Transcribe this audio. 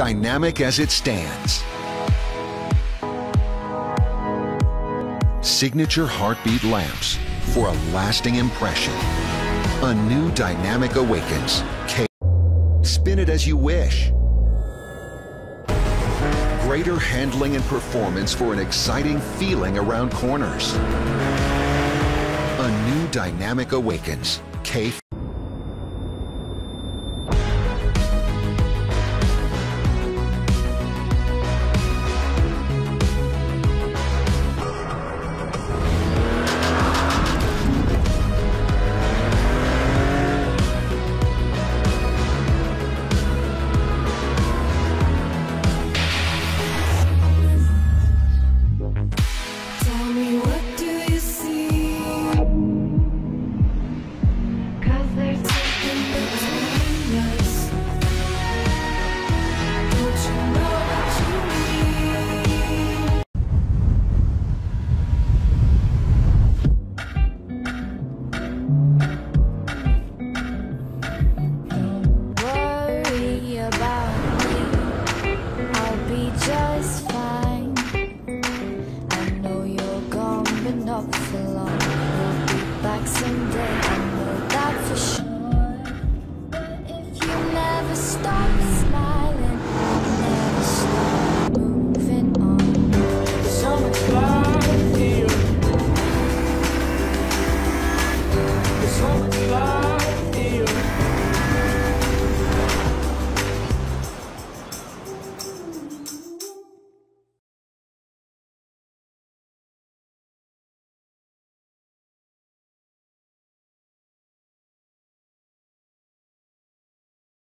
dynamic as it stands. Signature heartbeat lamps for a lasting impression. A new dynamic awakens. K Spin it as you wish. Greater handling and performance for an exciting feeling around corners. A new dynamic awakens. K walk for long. We'll be back soon.